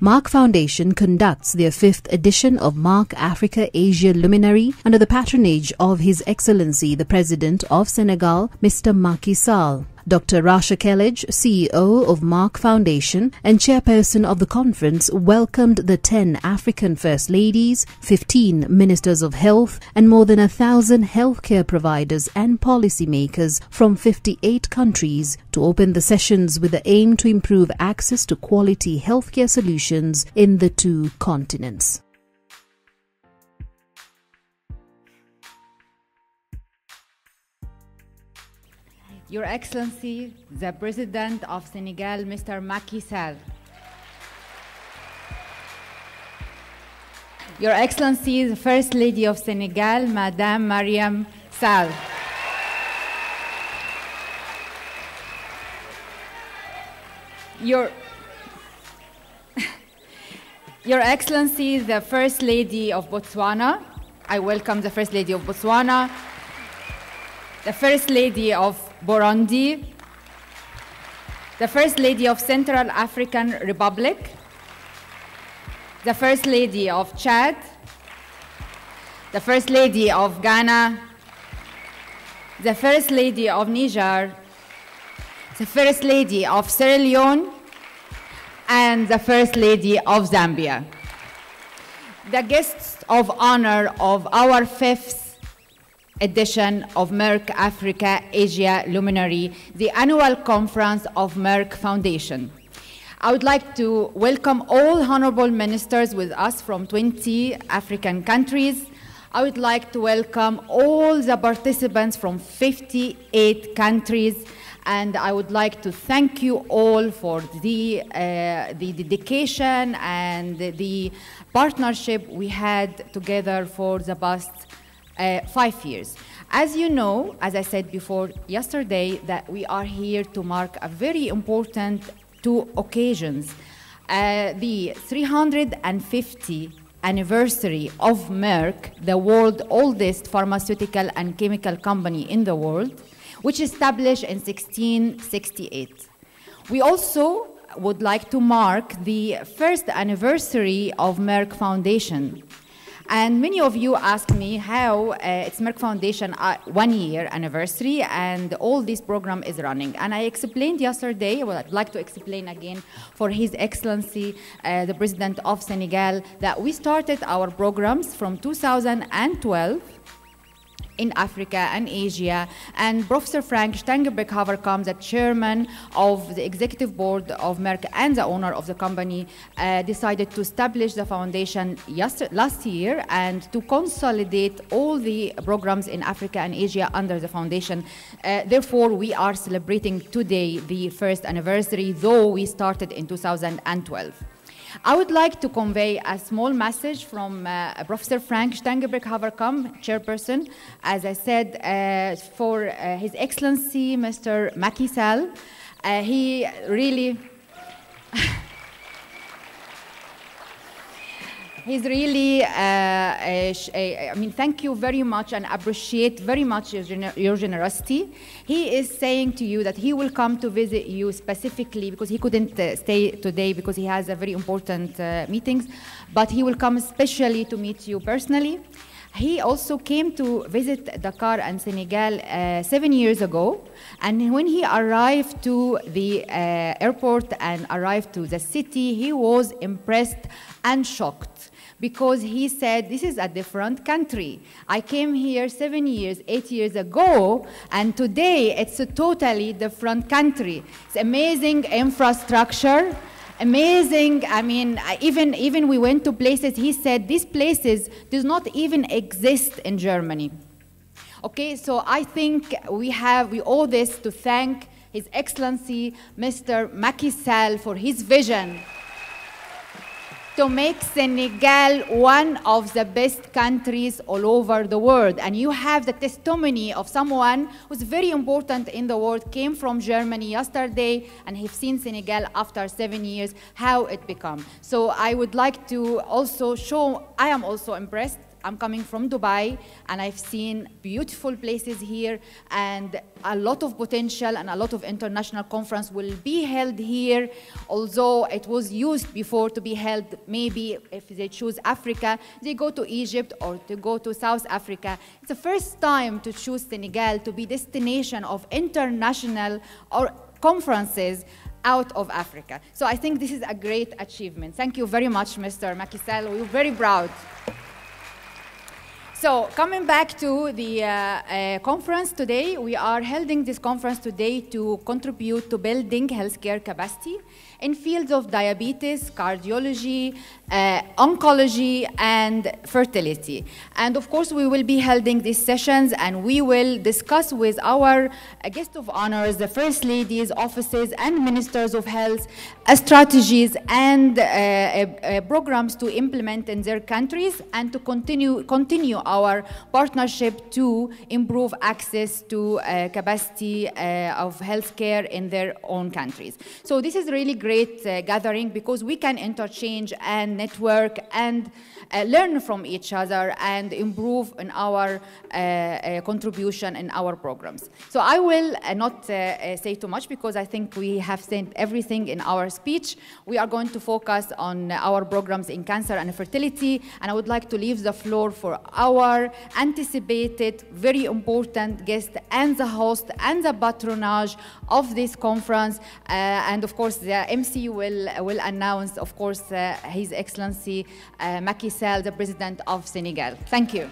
Merck Foundation conducts their fifth edition of Merck Africa Asia Luminary under the patronage of His Excellency the President of Senegal, Mr. Macky Sall. Dr. Rasha Kelej, CEO of Merck Foundation and chairperson of the conference, welcomed the 10 African First Ladies, 15 Ministers of Health, and more than a thousand healthcare providers and policymakers from 58 countries to open the sessions with the aim to improve access to quality healthcare solutions in the two continents. Your Excellency, the President of Senegal, Mr. Macky Sall. Your Excellency, the First Lady of Senegal, Madame Mariam Sall. Your, Your Excellency, the First Lady of Botswana, I welcome the First Lady of Botswana, the First Lady of Burundi, the First Lady of Central African Republic, the First Lady of Chad, the First Lady of Ghana, the First Lady of Niger, the First Lady of Sierra Leone, and the First Lady of Zambia. The guests of honor of our fifth edition of Merck Africa Asia Luminary, the annual conference of Merck Foundation. I would like to welcome all honorable ministers with us from 20 African countries. I would like to welcome all the participants from 58 countries and I would like to thank you all for the, uh, the dedication and the partnership we had together for the past uh, five years. As you know, as I said before yesterday, that we are here to mark a very important two occasions. Uh, the 350 anniversary of Merck, the world's oldest pharmaceutical and chemical company in the world, which established in 1668. We also would like to mark the first anniversary of Merck Foundation. And many of you ask me how uh, it's Merck Foundation uh, one year anniversary and all this program is running. And I explained yesterday, well, I'd like to explain again for His Excellency, uh, the President of Senegal, that we started our programs from 2012 in Africa and Asia. And Professor Frank Stangenberg-Haverkamp, the chairman of the executive board of Merck and the owner of the company, uh, decided to establish the foundation last year and to consolidate all the programs in Africa and Asia under the foundation. Uh, therefore, we are celebrating today the first anniversary, though we started in 2012. I would like to convey a small message from uh, Professor Frank Stangenberg Haverkamp, chairperson, as I said, uh, for uh, His Excellency Mr. Macky Sall. Uh, he really He's really, uh, a, a, I mean, thank you very much and appreciate very much your, your, generosity. He is saying to you that he will come to visit you specifically because he couldn't uh, stay today because he has a very important uh, meetings, but he will come especially to meet you personally. He also came to visit Dakar and Senegal uh, seven years ago. And when he arrived to the uh, airport and arrived to the city, he was impressed and shocked because he said, This is a different country. I came here seven years, eight years ago, and today it's a totally different country. It's amazing infrastructure amazing. I mean, even, even we went to places, he said these places does not even exist in Germany. Okay, so I think we have, we owe this to thank His Excellency Mr. Macky Sall for his vision to make Senegal one of the best countries all over the world. And you have the testimony of someone who's very important in the world, came from Germany yesterday, and have seen Senegal after seven years, how it become. So I would like to also show, I am also impressed I'm coming from Dubai and I've seen beautiful places here and a lot of potential and a lot of international conference will be held here. Although it was used before to be held, maybe if they choose Africa, they go to Egypt or to go to South Africa. It's the first time to choose Senegal to be destination of international or conferences out of Africa. So I think this is a great achievement. Thank you very much, Mr. Macky Sall. We're very proud. So coming back to the uh, uh, conference today, we are holding this conference today to contribute to building healthcare capacity in fields of diabetes, cardiology, uh, oncology, and fertility. And of course, we will be holding these sessions and we will discuss with our uh, guest of honors, the First Ladies, offices, and Ministers of Health, uh, strategies and uh, uh, programs to implement in their countries and to continue, continue our partnership to improve access to uh, capacity of healthcare in their own countries. So this is really great great uh, gathering because we can interchange and network and uh, learn from each other and improve in our uh, uh contribution in our programs. So I will uh, not uh, say too much because I think we have said everything in our speech. We are going to focus on our programs in cancer and fertility and I would like to leave the floor for our anticipated very important guest and the host and the patronage of this conference and of course the MC will, will announce, of course, uh, His Excellency uh, Macky Sall, the President of Senegal. Thank you.